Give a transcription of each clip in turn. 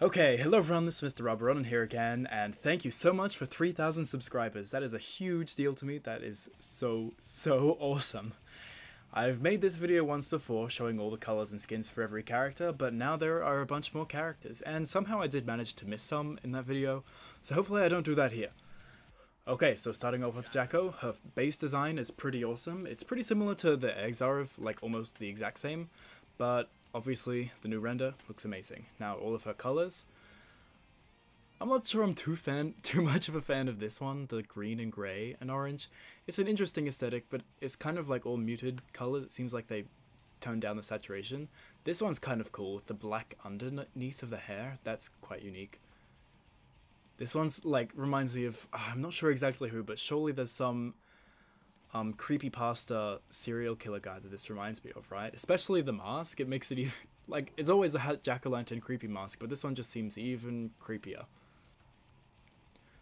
Okay, hello everyone, this is Mr. Alberonen here again, and thank you so much for 3,000 subscribers. That is a huge deal to me, that is so, so awesome. I've made this video once before, showing all the colours and skins for every character, but now there are a bunch more characters, and somehow I did manage to miss some in that video, so hopefully I don't do that here. Okay, so starting off with Jack-O, her base design is pretty awesome. It's pretty similar to the Xrd, like almost the exact same, but obviously the new render looks amazing. Now all of her colors, I'm not sure I'm too fan, too much of a fan of this one, the green and gray and orange. It's an interesting aesthetic, but it's kind of like all muted colors. It seems like they toned down the saturation. This one's kind of cool with the black underneath of the hair. That's quite unique. This one's like reminds me of uh, I'm not sure exactly who, but surely there's some um creepy pasta serial killer guy that this reminds me of, right? Especially the mask. It makes it even, like it's always the jack o' lantern creepy mask, but this one just seems even creepier.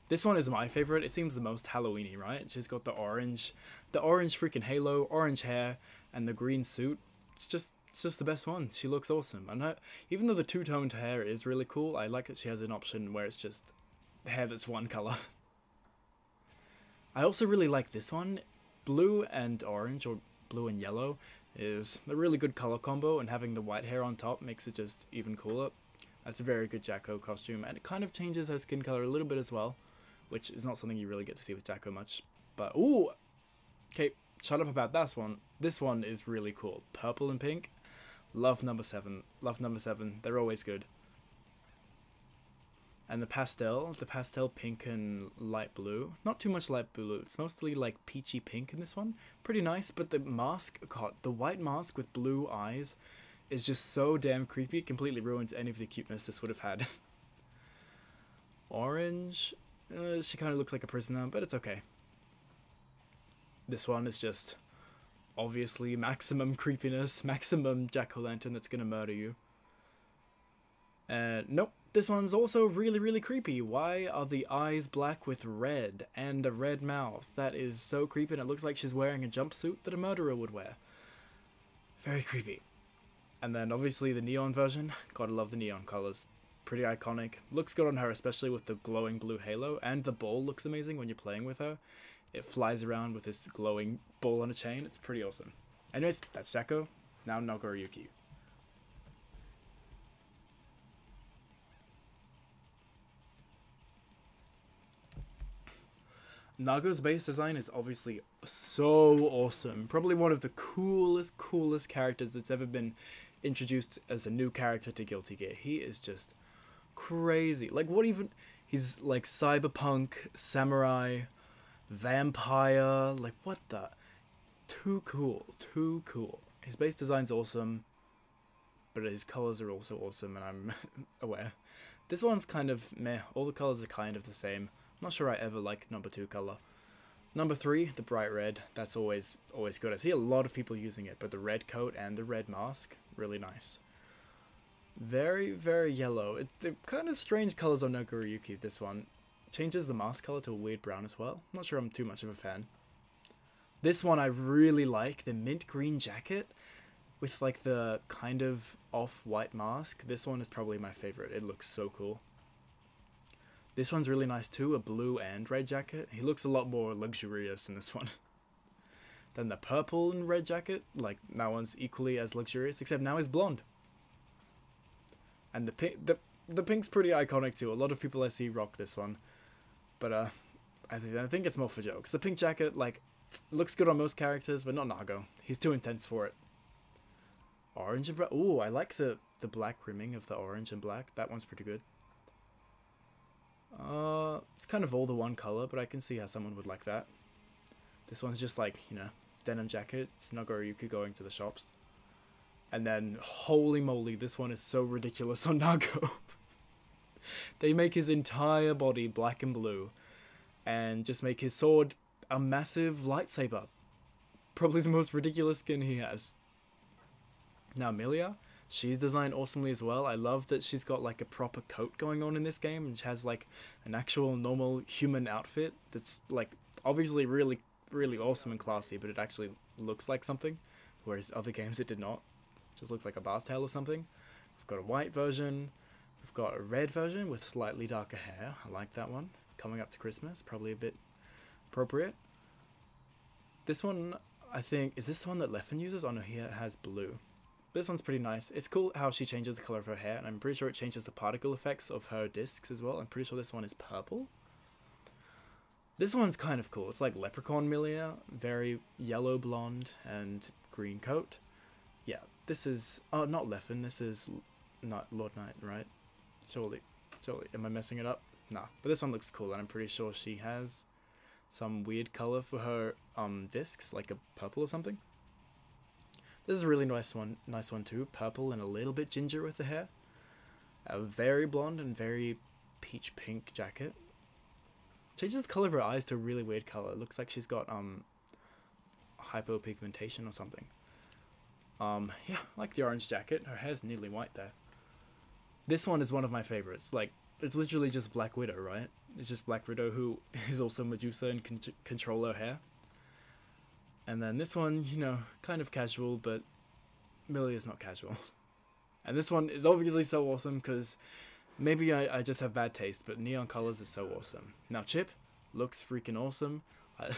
This one is my favorite. It seems the most Halloweeny, right? She's got the orange, the orange freaking halo, orange hair, and the green suit. It's just it's just the best one. She looks awesome. And her, even though the two-toned hair is really cool, I like that she has an option where it's just hair that's one color. I also really like this one. Blue and orange, or blue and yellow, is a really good color combo, and having the white hair on top makes it just even cooler. That's a very good Jack-O costume, and it kind of changes her skin color a little bit as well, which is not something you really get to see with Jack-O much. But, ooh! Okay, shut up about this one. This one is really cool. Purple and pink. Love number 7. Love number 7. They're always good. And the pastel, the pastel pink and light blue. Not too much light blue. It's mostly like peachy pink in this one. Pretty nice, but the mask, God, the white mask with blue eyes is just so damn creepy. It completely ruins any of the cuteness this would have had. Orange, uh, she kind of looks like a prisoner, but it's okay. This one is just obviously maximum creepiness, maximum jack-o'-lantern that's gonna murder you. Uh, nope, this one's also really, really creepy. Why are the eyes black with red and a red mouth? That is so creepy and it looks like she's wearing a jumpsuit that a murderer would wear. Very creepy. And then obviously the neon version. Gotta love the neon colors. Pretty iconic. Looks good on her, especially with the glowing blue halo. And the ball looks amazing when you're playing with her. It flies around with this glowing ball on a chain. It's pretty awesome. Anyways, that's Jack-O. Now Nagoriyuki. Nago's base design is obviously so awesome. Probably one of the coolest, coolest characters that's ever been introduced as a new character to Guilty Gear. He is just crazy. Like, what even. He's like cyberpunk, samurai, vampire. Like, what the. Too cool. Too cool. His base design's awesome, but his colors are also awesome, and I'm aware. This one's kind of meh. All the colors are kind of the same. Not sure I ever liked number two color. Number three, the bright red. That's always always good. I see a lot of people using it, but the red coat and the red mask, really nice. Very, very yellow. It, the kind of strange colors on Nagoriyuki, this one. Changes the mask color to a weird brown as well. I'm not sure I'm too much of a fan. This one I really like, the mint green jacket with like the kind of off-white mask. This one is probably my favorite. It looks so cool. This one's really nice too, a blue and red jacket. He looks a lot more luxurious in this one. than the purple and red jacket, like that one's equally as luxurious, except now he's blonde. And the pink, the, the pink's pretty iconic too. A lot of people I see rock this one. But uh, I, th I think it's more for jokes. The pink jacket, like, looks good on most characters, but not Nago. He's too intense for it. Orange and black. Ooh, I like the, the black rimming of the orange and black. That one's pretty good. Uh, it's kind of all the one color, but I can see how someone would like that. This one's just like, you know, denim jacket, Nagoriyuki going to the shops. And then, holy moly, this one is so ridiculous on Nago. they make his entire body black and blue, and just make his sword a massive lightsaber. Probably the most ridiculous skin he has. Now, Milia, She's designed awesomely as well. I love that she's got like a proper coat going on in this game and she has like an actual normal human outfit that's like obviously really really awesome and classy, but it actually looks like something, whereas other games it did not. It just looks like a bath towel or something. We've got a white version. We've got a red version with slightly darker hair. I like that one. Coming up to Christmas, probably a bit appropriate. This one, I think, is this the one that Leffen uses? Oh no, he has blue. This one's pretty nice. It's cool how she changes the color of her hair, and I'm pretty sure it changes the particle effects of her discs as well. I'm pretty sure this one is purple. This one's kind of cool. It's like Leprechaun Milia, very yellow blonde and green coat. Yeah, this is oh not Leffen. This is not Lord Knight, right? Surely, surely. Am I messing it up? Nah, but this one looks cool, and I'm pretty sure she has some weird color for her um discs, like a purple or something. This is a really nice one, nice one too. Purple and a little bit ginger with the hair. A very blonde and very peach pink jacket. Changes the color of her eyes to a really weird color. It looks like she's got um hypopigmentation or something. Um, yeah, like the orange jacket. Her hair's nearly white there. This one is one of my favorites. Like, it's literally just Black Widow, right? It's just Black Widow who is also Medusa and can control her hair. And then this one, you know, kind of casual, but Millie is not casual. And this one is obviously so awesome because maybe I, I just have bad taste, but neon colors are so awesome. Now Chipp looks freaking awesome. a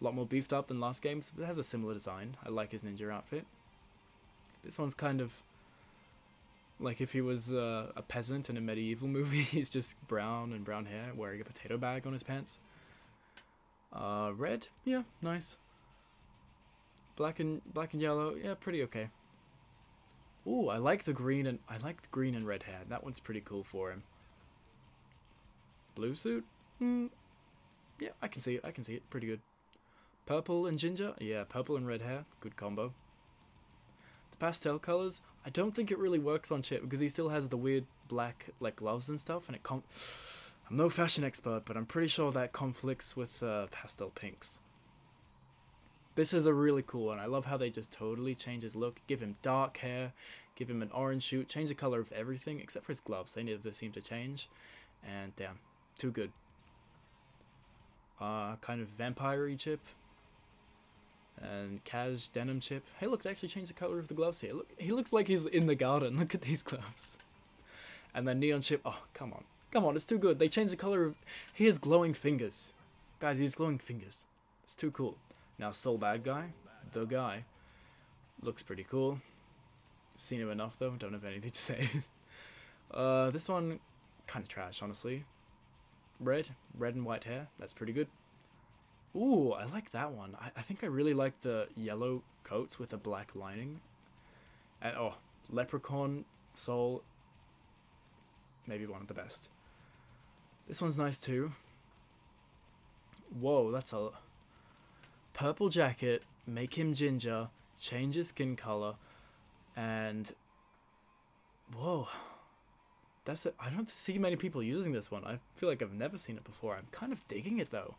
lot more beefed up than last game's, but it has a similar design. I like his ninja outfit. This one's kind of like if he was uh, a peasant in a medieval movie. He's just brown and brown hair, wearing a potato bag on his pants. Uh, red, yeah, nice. Black and black and yellow, yeah, pretty okay. Ooh, I like the green and I like the green and red hair. That one's pretty cool for him. Blue suit, mm, yeah, I can see it. I can see it. Pretty good. Purple and ginger, yeah, purple and red hair, good combo The pastel colors, I don't think it really works on Chipp because he still has the weird black like gloves and stuff, and it com. I'm no fashion expert, but I'm pretty sure that conflicts with uh, pastel pinks. This is a really cool one. I love how they just totally change his look, give him dark hair, give him an orange suit, change the color of everything except for his gloves. They never seem to change, and damn, too good. Uh, kind of vampire chip and Kaz denim chip. Hey, look, they actually changed the color of the gloves here. Look, he looks like he's in the garden. Look at these gloves. And then neon chip. Oh, come on, come on, it's too good. They changed the color of. He has glowing fingers, guys. He has glowing fingers. It's too cool. Now, Sol Badguy, the guy, looks pretty cool. Seen him enough though. Don't have anything to say. uh, this one, kind of trash, honestly. Red, red and white hair. That's pretty good. Ooh, I like that one. I, I think I really like the yellow coats with a black lining. And oh, Leprechaun Sol. Maybe one of the best. This one's nice too. Whoa, that's a purple jacket. Make him ginger. Change his skin color, and whoa, that's it. I don't see many people using this one. I feel like I've never seen it before. I'm kind of digging it though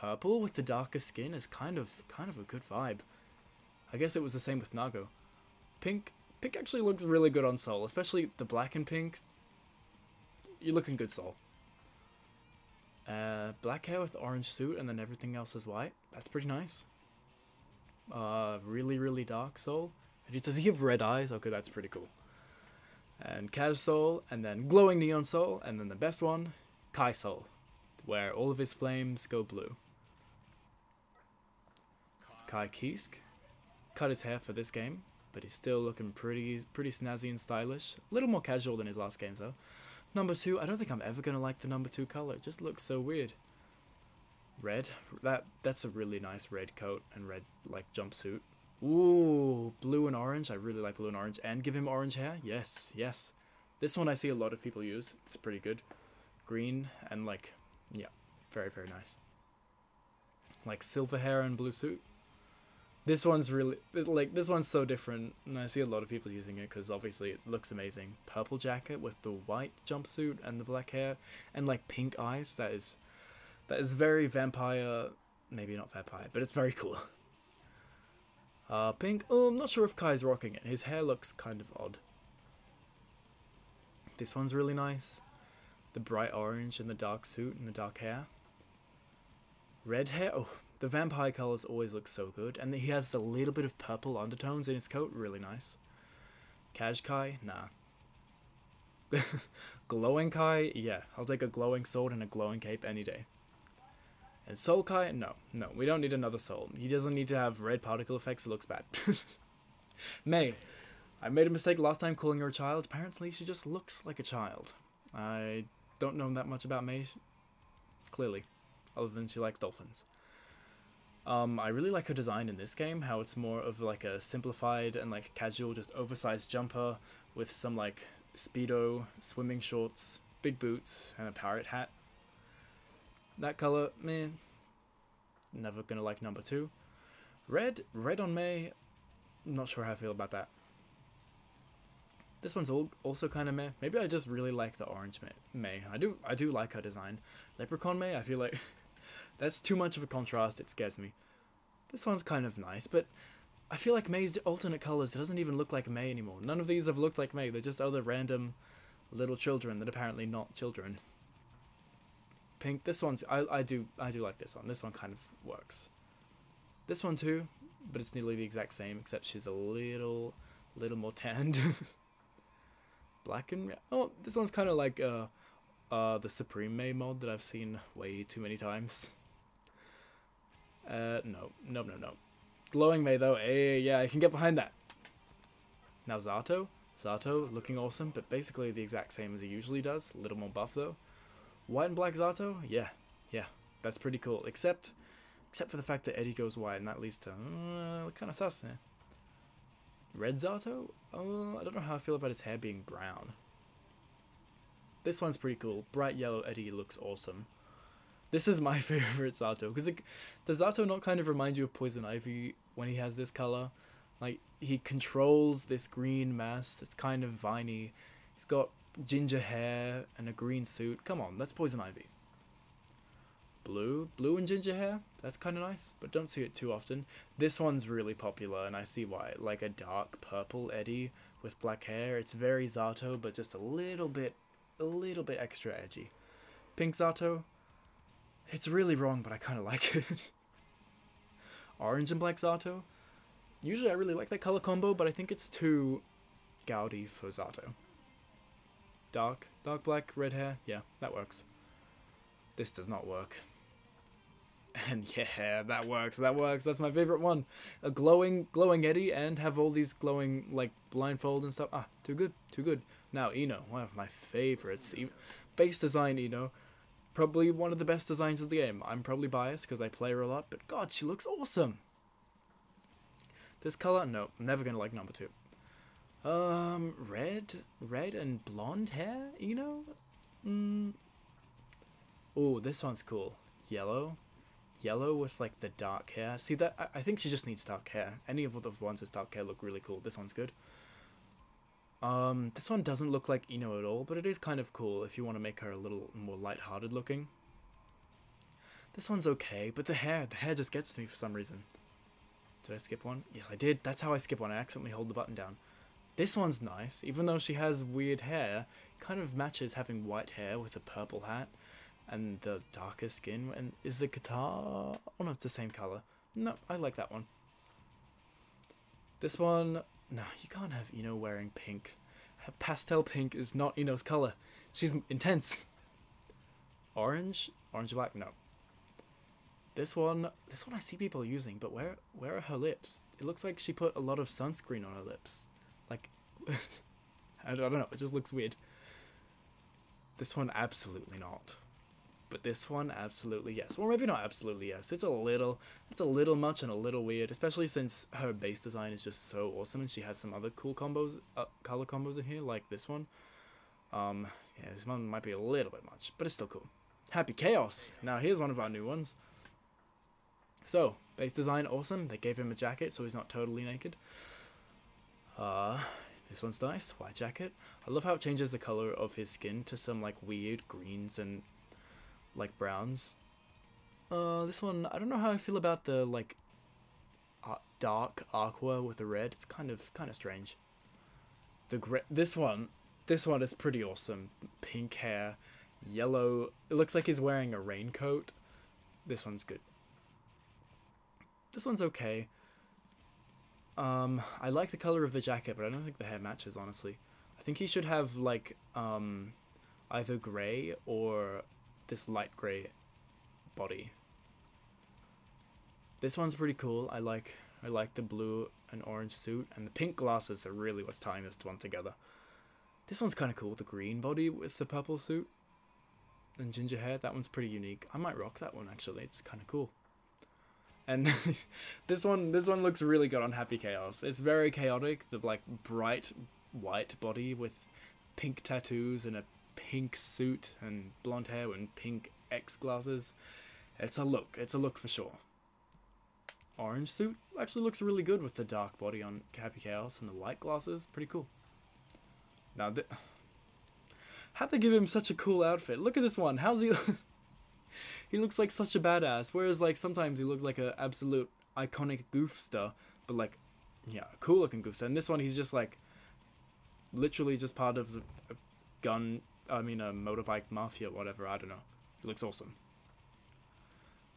purple with the darker skin is kind of kind of a good vibe. I guess it was the same with Nago. Pink pink actually looks really good on Sol, especially the black and pink. You're looking good, Sol. Uh, black hair with orange suit and then everything else is white. That's pretty nice. Uh, really, really dark Sol. Does he have red eyes? Okay, that's pretty cool. And Kaz Sol, and then Glowing Neon Sol, and then the best one, Ky Sol, where all of his flames go blue. Ky Kiske. Cut his hair for this game, but he's still looking pretty pretty snazzy and stylish. A little more casual than his last games though. Number two, I don't think I'm ever gonna like the number two color. It just looks so weird. Red, that that's a really nice red coat and red like jumpsuit. Ooh, blue and orange. I really like blue and orange. And give him orange hair. Yes, yes. This one I see a lot of people use. It's pretty good. Green and like, yeah, very very nice. Like silver hair and blue suit. This one's really like this one's so different, and I see a lot of people using it because obviously it looks amazing. Purple jacket with the white jumpsuit and the black hair, and like pink eyes. That is, that is very vampire. Maybe not vampire, but it's very cool. Uh, pink. Oh, I'm not sure if Ky's rocking it. His hair looks kind of odd. This one's really nice. The bright orange and the dark suit and the dark hair. Red hair. Oh, the vampire colors always look so good, and he has the little bit of purple undertones in his coat, really nice. Kashkai, nah. glowing Ky, yeah, I'll take a glowing sword and a glowing cape any day. And Sol Ky, no, no, we don't need another Sol. He doesn't need to have red particle effects, it looks bad. May, I made a mistake last time calling her a child. Apparently, she just looks like a child. I don't know that much about May, clearly, other than she likes dolphins. Um, I really like her design in this game, how it's more of like a simplified and like casual, just oversized jumper with some like speedo, swimming shorts, big boots, and a parrot hat. That color, man, never gonna like number two. Red, red on May, not sure how I feel about that. This one's all, also kind of meh. Maybe I just really like the orange May. I do, I do like her design. Leprechaun May, I feel like that's too much of a contrast. It scares me. This one's kind of nice, but I feel like May's alternate colors doesn't even look like May anymore. None of these have looked like May, They're just other random little children that apparently not children. Pink. This one's I I do I do like this one. This one kind of works. This one too, but it's nearly the exact same except she's a little little more tanned. Black and oh, this one's kind of like uh uh the Supreme May mod that I've seen way too many times. Uh no, no, no, no. Glowing May, though, eh, yeah, I can get behind that. Now Zato, Zato looking awesome, but basically the exact same as he usually does. A little more buff though. White and black Zato, yeah, yeah, that's pretty cool. Except, except for the fact that Eddie goes white, and that leads to uh, kind of sus, man. Red Zato, uh, I don't know how I feel about his hair being brown. This one's pretty cool. Bright yellow Eddie looks awesome. This is my favorite Zato because does Zato not kind of remind you of Poison Ivy when he has this color? Like he controls this green mass. It's kind of viney. He's got ginger hair and a green suit. Come on, that's Poison Ivy. Blue, blue and ginger hair. That's kind of nice, but don't see it too often. This one's really popular, and I see why. Like a dark purple Eddie with black hair. It's very Zato, but just a little bit, a little bit extra edgy. Pink Zato, it's really wrong, but I kind of like it. Orange and Black Zato. Usually I really like that color combo, but I think it's too gaudy for Zato. Dark, dark black, red hair. Yeah, that works. This does not work. And yeah, that works, that works. That's my favorite one. A glowing, glowing Eddie and have all these glowing, like, blindfold and stuff. Ah, too good, too good. Now, Eno, one of my favorites. Base design Ino probably one of the best designs of the game. I'm probably biased because I play her a lot, but god, she looks awesome. This color, no, I'm never gonna like number two. Um, red, red and blonde hair, you know? Mm. Oh, this one's cool. Yellow, yellow with like the dark hair. See that? I, I think she just needs dark hair. Any of the ones with dark hair look really cool. This one's good. Um, this one doesn't look like Ino at all, but it is kind of cool if you want to make her a little more light-hearted looking. This one's okay, but the hair, the hair just gets to me for some reason. Did I skip one? Yes, I did. That's how I skip one. I accidentally hold the button down. This one's nice, even though she has weird hair. Kind of matches having white hair with a purple hat and the darker skin. And is the guitar? Oh no, it's the same color. No, I like that one. This one, no, you can't have Eno wearing pink. Pastel pink is not Eno's color. She's intense. Orange? Orange black? No. This one, this one I see people using, but where where are her lips? It looks like she put a lot of sunscreen on her lips. Like, I don't know, it just looks weird. This one, absolutely not but this one absolutely yes. Well, maybe not absolutely yes. It's a little, it's a little much and a little weird, especially since her base design is just so awesome and she has some other cool combos, uh, color combos in here like this one. Um, yeah, this one might be a little bit much, but it's still cool. Happy Chaos. Now here's one of our new ones. So base design awesome. They gave him a jacket so he's not totally naked. Uh, this one's nice, white jacket. I love how it changes the color of his skin to some like weird greens and like browns. Uh, this one, I don't know how I feel about the like uh, dark aqua with the red. It's kind of kind of strange. The gray, this one, this one is pretty awesome. Pink hair, yellow. It looks like he's wearing a raincoat. This one's good. This one's okay. Um, I like the color of the jacket, but I don't think the hair matches, honestly. I think he should have like um, either grey or this light grey body. This one's pretty cool. I like I like the blue and orange suit, and the pink glasses are really what's tying this one together. This one's kind of cool. With the green body with the purple suit and ginger hair. That one's pretty unique. I might rock that one actually. It's kind of cool. And this one, this one looks really good on Happy Chaos. It's very chaotic. The like bright white body with pink tattoos and a pink suit and blonde hair and pink X glasses. It's a look. It's a look for sure. Orange suit actually looks really good with the dark body on Happy Chaos and the white glasses. Pretty cool. Now, th- how'd they give him such a cool outfit? Look at this one. How's he? he looks like such a badass. Whereas, like, sometimes he looks like an absolute iconic goofster, but like, yeah, a cool looking goofster. And this one, he's just like, literally just part of the gun. I mean, a motorbike mafia, whatever. I don't know. He looks awesome.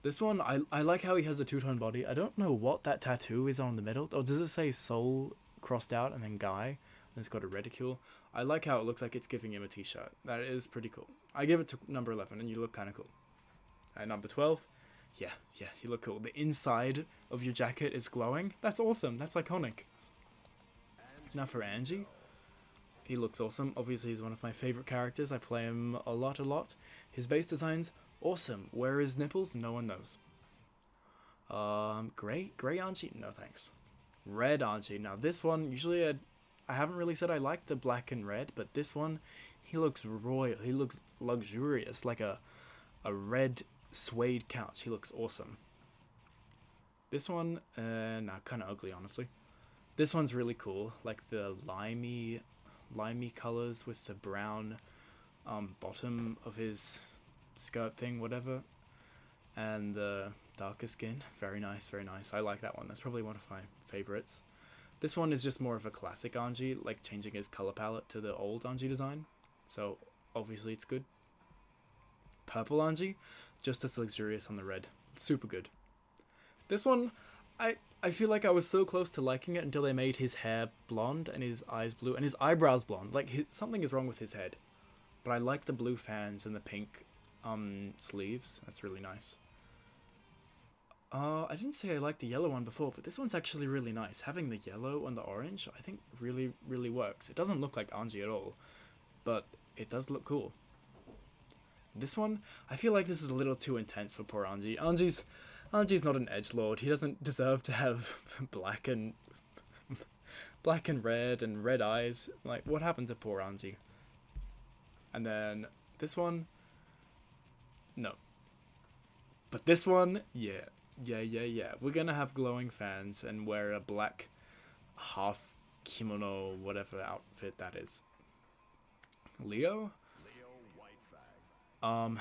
This one, I, I like how he has a two-tone body. I don't know what that tattoo is on the middle. Or does it say Sol crossed out and then guy? And it's got a reticule. I like how it looks like it's giving him a t-shirt. That is pretty cool. I give it to number 11 and you look kind of cool. At number 12, yeah, yeah, you look cool. The inside of your jacket is glowing. That's awesome. That's iconic. Now for Anji. He looks awesome. Obviously, he's one of my favorite characters. I play him a lot, a lot. His base designs, awesome. Where is nipples? No one knows. Um, gray, gray Anji? No thanks. Red Anji. Now this one, usually I, I haven't really said I like the black and red, but this one, he looks royal. He looks luxurious, like a, a red suede couch. He looks awesome. This one, uh, nah, kind of ugly, honestly. This one's really cool, like the limey, limey colors with the brown um, bottom of his skirt thing, whatever, and the darker skin. Very nice, very nice. I like that one. That's probably one of my favorites. This one is just more of a classic Anji, like changing his color palette to the old Anji design. So obviously it's good. Purple Anji, just as luxurious on the red. Super good. This one, I I feel like I was so close to liking it until they made his hair blonde and his eyes blue and his eyebrows blonde. Like his, something is wrong with his head. But I like the blue fans and the pink um sleeves. That's really nice. Uh, I didn't say I liked the yellow one before, but this one's actually really nice. Having the yellow and the orange, I think really, really works. It doesn't look like Anji at all, but it does look cool. This one, I feel like this is a little too intense for poor Anji. Anji's, Anji's not an edge lord. He doesn't deserve to have black and black and red and red eyes. Like, what happened to poor Anji? And then this one, no. But this one, yeah, yeah, yeah, yeah. We're gonna have glowing fans and wear a black half kimono, whatever outfit that is. Leo? Um,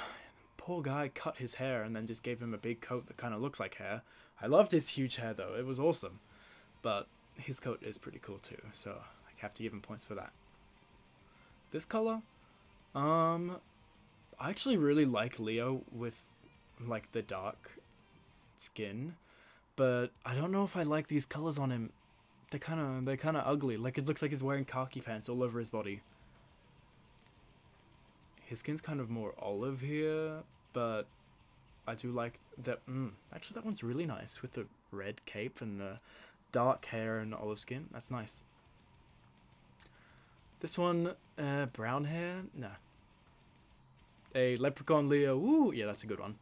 poor guy cut his hair and then just gave him a big coat that kind of looks like hair. I loved his huge hair though, it was awesome. But his coat is pretty cool too, so I have to give him points for that. This color? Um, I actually really like Leo with like the dark skin, but I don't know if I like these colors on him. They're kind of they're kind of ugly. Like it looks like he's wearing khaki pants all over his body. His skin's kind of more olive here, but I do like that. Mm, actually, that one's really nice with the red cape and the dark hair and olive skin. That's nice. This one, uh, brown hair? Nah. A leprechaun Leo. Ooh, yeah, that's a good one.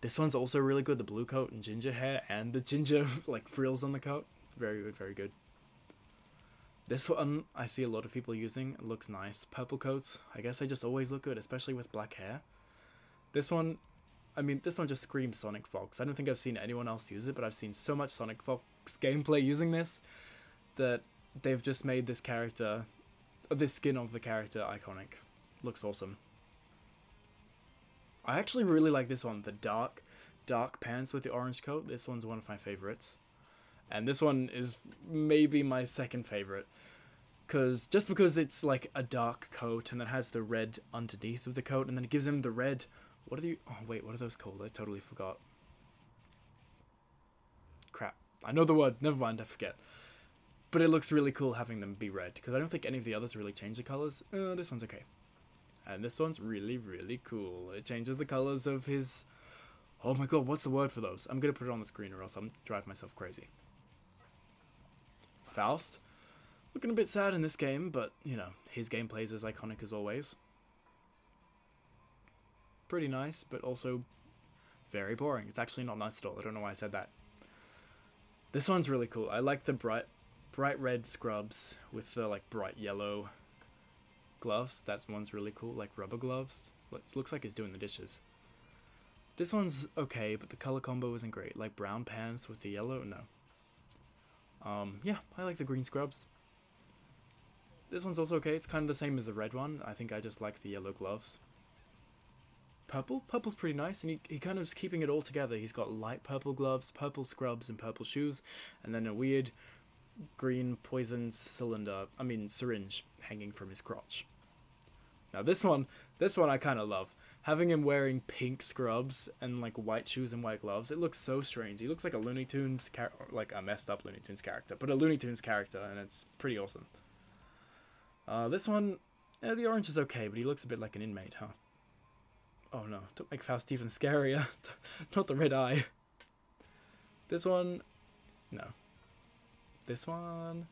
This one's also really good. The blue coat and ginger hair and the ginger like frills on the coat. Very good, very good. This one I see a lot of people using. It looks nice. Purple coats, I guess they just always look good, especially with black hair. This one, I mean, this one just screams Sonic Fox. I don't think I've seen anyone else use it, but I've seen so much Sonic Fox gameplay using this that they've just made this character, this skin of the character iconic. Looks awesome. I actually really like this one, the dark, dark pants with the orange coat. This one's one of my favorites. And this one is maybe my second favorite. Cause just because it's like a dark coat and it has the red underneath of the coat and then it gives him the red what are the oh wait, what are those called? I totally forgot. Crap. I know the word, never mind, I forget. But it looks really cool having them be red, because I don't think any of the others really change the colors. Uh, this one's okay. And this one's really, really cool. It changes the colors of his... Oh my god, what's the word for those? I'm gonna put it on the screen or else I'm drive myself crazy. Faust. Looking a bit sad in this game, but, you know, his gameplay is as iconic as always. Pretty nice, but also very boring. It's actually not nice at all. I don't know why I said that. This one's really cool. I like the bright bright red scrubs with the like bright yellow gloves. That one's really cool, like rubber gloves. Looks like he's doing the dishes. This one's okay, but the color combo isn't great. Like brown pants with the yellow, no. Um, yeah, I like the green scrubs. This one's also okay. It's kind of the same as the red one. I think I just like the yellow gloves. Purple? Purple's pretty nice, and he, he kind of is keeping it all together. He's got light purple gloves, purple scrubs, and purple shoes, and then a weird green poison cylinder, I mean syringe, hanging from his crotch. Now this one, this one I kind of love. Having him wearing pink scrubs and like white shoes and white gloves, it looks so strange. He looks like a Looney Tunes, like a messed up Looney Tunes character, but a Looney Tunes character, and it's pretty awesome. Uh, this one, eh, the orange is okay, but he looks a bit like an inmate, huh? Oh no, don't make Faust even scarier. Not the red eye. This one, no. This one,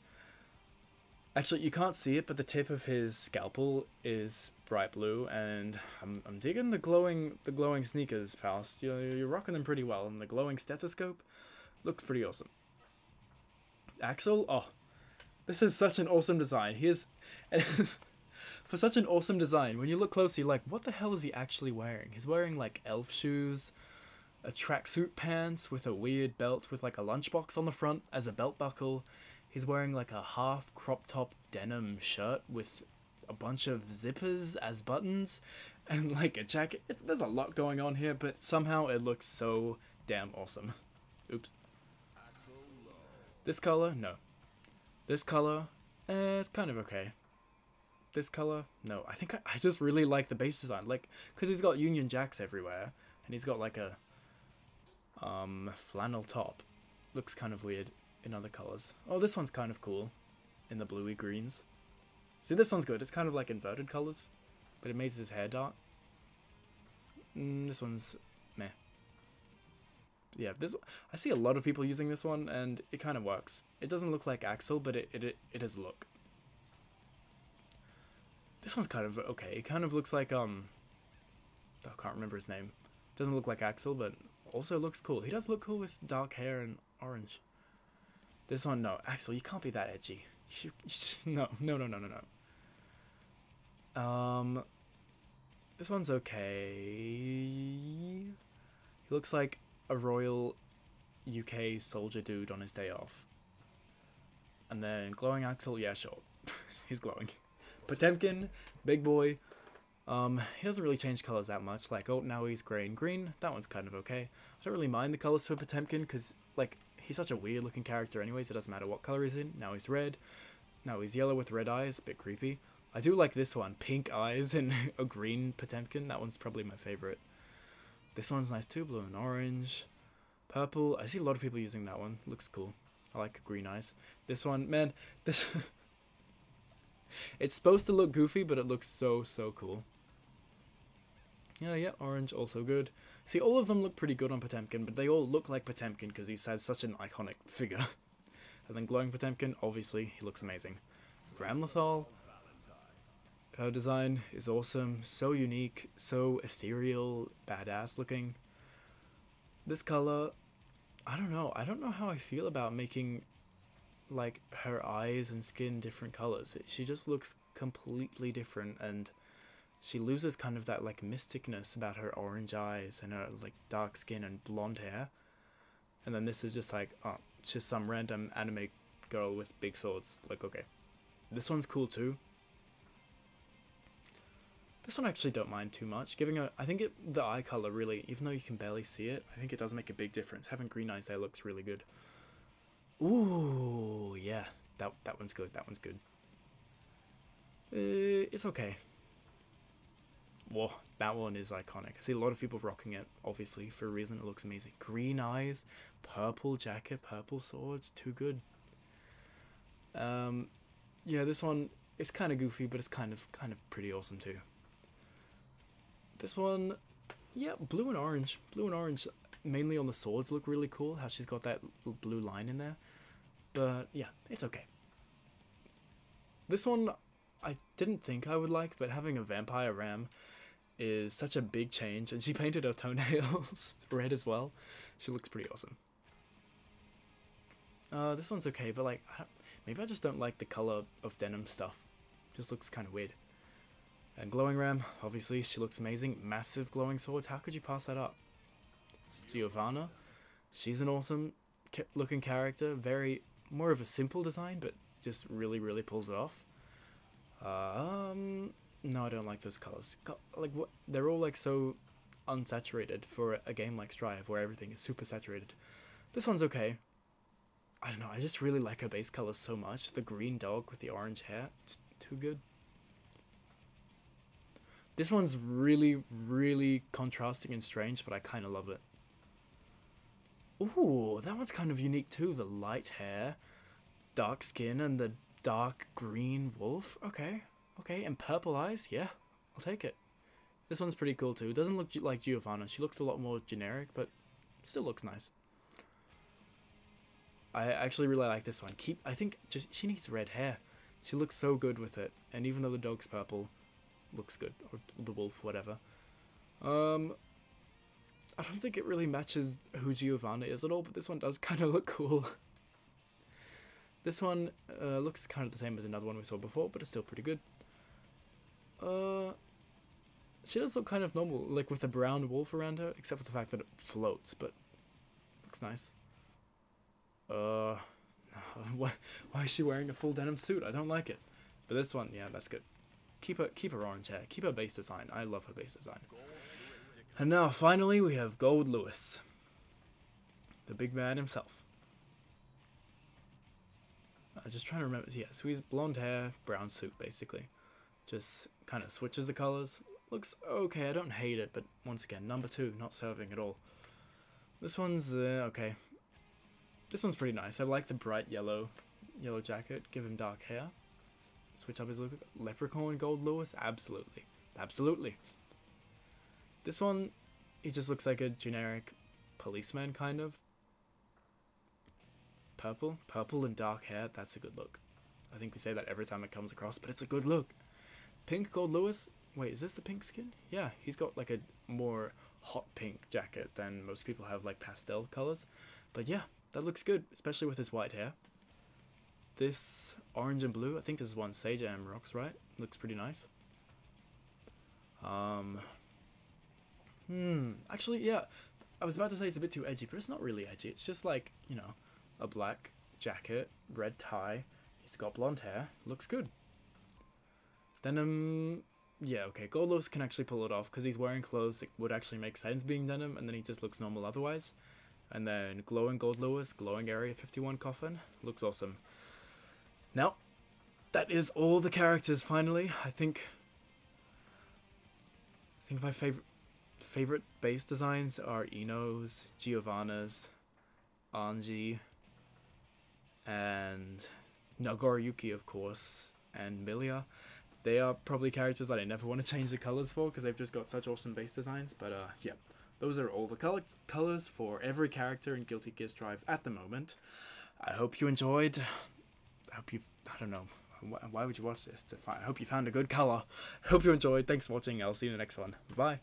actually you can't see it, but the tip of his scalpel is bright blue, and I'm, I'm digging the glowing the glowing sneakers, Faust. You're, you're rocking them pretty well, and the glowing stethoscope looks pretty awesome. Axel, oh, this is such an awesome design. He is. for such an awesome design, when you look closely, like, what the hell is he actually wearing? He's wearing, like, elf shoes, a tracksuit pants with a weird belt with, like, a lunchbox on the front as a belt buckle. He's wearing, like, a half crop top denim shirt with a bunch of zippers as buttons and, like, a jacket. It's, there's a lot going on here, but somehow it looks so damn awesome. Oops. This color? No. This color? Eh, it's kind of okay this color? No, I think I, I just really like the base design. Like, because he's got Union Jacks everywhere, and he's got like a um, flannel top. Looks kind of weird in other colors. Oh, this one's kind of cool in the bluey greens. See, this one's good. It's kind of like inverted colors, but it makes his hair dark. Mm, this one's meh. Yeah, this I see a lot of people using this one, and it kind of works. It doesn't look like Axel, but it, it, it, has look. This one's kind of okay. It kind of looks like, um, I can't remember his name. Doesn't look like Axel, but also looks cool. He does look cool with dark hair and orange. This one, no. Axel, you can't be that edgy. You, you, no, no, no, no, no, no. Um, this one's okay. He looks like a royal UK soldier dude on his day off. And then glowing Axel, yeah, sure. He's glowing. Potemkin, big boy. Um, he doesn't really change colors that much. Like, oh, now he's gray and green. That one's kind of okay. I don't really mind the colors for Potemkin because, like, he's such a weird looking character anyways. It doesn't matter what color he's in. Now he's red. Now he's yellow with red eyes. A bit creepy. I do like this one. Pink eyes and a green Potemkin. That one's probably my favorite. This one's nice too. Blue and orange. Purple. I see a lot of people using that one. Looks cool. I like green eyes. This one, man, this it's supposed to look goofy, but it looks so, so cool. Yeah, yeah, orange, also good. See, all of them look pretty good on Potemkin, but they all look like Potemkin because he's had such an iconic figure. and then glowing Potemkin, obviously, he looks amazing. Ramlethal, her design is awesome, so unique, so ethereal, badass looking. This color, I don't know, I don't know how I feel about making like her eyes and skin different colors. She just looks completely different and she loses kind of that like mysticness about her orange eyes and her like dark skin and blonde hair. And then this is just like, oh, it's just some random anime girl with big swords. Like, okay. This one's cool too. This one I actually don't mind too much. Giving a, I think it, the eye color really, even though you can barely see it, I think it does make a big difference. Having green eyes there looks really good. Ooh, yeah. That that one's good. That one's good. Uh, it's okay. Whoa, that one is iconic. I see a lot of people rocking it, obviously, for a reason. It looks amazing. Green eyes, purple jacket, purple swords. Too good. Um, yeah, this one is kind of goofy, but it's kind of kind of pretty awesome too. This one, yeah, blue and orange. Blue and orange, mainly on the swords, look really cool. How she's got that blue line in there. But yeah, it's okay. This one, I didn't think I would like, but having a vampire ram is such a big change, and she painted her toenails red as well. She looks pretty awesome. Uh, this one's okay, but like, I maybe I just don't like the color of denim stuff. Just looks kind of weird. And glowing ram, obviously, she looks amazing. Massive glowing swords. How could you pass that up? Giovanna, she's an awesome looking character. Very more of a simple design, but just really, really pulls it off. um, no, I don't like those colors. Like what? They're all like so unsaturated for a game like Strive, where everything is super saturated. This one's okay. I don't know. I just really like her base colors so much. The green dog with the orange hair, it's too good. This one's really, really contrasting and strange, but I kind of love it. Ooh, that one's kind of unique too. The light hair, dark skin, and the dark green wolf. Okay, okay, and purple eyes. Yeah, I'll take it. This one's pretty cool too. It doesn't look like Giovanna. She looks a lot more generic, but still looks nice. I actually really like this one. Keep. I think just she needs red hair. She looks so good with it, and even though the dog's purple, looks good or the wolf, whatever. Um, I don't think it really matches who Giovanna is at all, but this one does kind of look cool. this one uh, looks kind of the same as another one we saw before, but it's still pretty good. Uh, she does look kind of normal, like with the brown wolf around her, except for the fact that it floats, but looks nice. Uh, why, why is she wearing a full denim suit? I don't like it. But this one, yeah, that's good. Keep her, keep her orange hair. Keep her base design. I love her base design. And now, finally, we have Goldlewis. The big man himself. I'm just trying to remember. Yeah, so he's blonde hair, brown suit, basically. Just kind of switches the colors. Looks okay, I don't hate it, but once again, number two, not serving at all. This one's, uh, okay. This one's pretty nice. I like the bright yellow, yellow jacket. Give him dark hair switch up his look. Leprechaun Goldlewis? Absolutely. Absolutely. This one, he just looks like a generic policeman, kind of. Purple? Purple and dark hair, that's a good look. I think we say that every time it comes across, but it's a good look. Pink Goldlewis? Wait, is this the pink skin? Yeah, he's got like a more hot pink jacket than most people have like pastel colors. But yeah, that looks good, especially with his white hair this orange and blue. I think this is one Sage Rocks, right? Looks pretty nice. Um, hmm, actually, yeah. I was about to say it's a bit too edgy, but it's not really edgy. It's just like, you know, a black jacket, red tie. He's got blonde hair. Looks good. Denim, um, yeah, okay. Goldlewis can actually pull it off because he's wearing clothes that would actually make sense being denim, and then he just looks normal otherwise. And then glowing Goldlewis, glowing Area 51 coffin. Looks awesome. Now, that is all the characters finally. I think I think my favorite favorite base designs are Ino's, Giovanna's, Anji, and Nagoriyuki, of course, and Milia. They are probably characters that I never want to change the colors for because they've just got such awesome base designs. But uh, yeah, those are all the color colors for every character in Guilty Gear Strive at the moment. I hope you enjoyed. I hope you, I don't know, why would you watch this? To find, I hope you found a good color. Hope you enjoyed. Thanks for watching. I'll see you in the next one. Bye.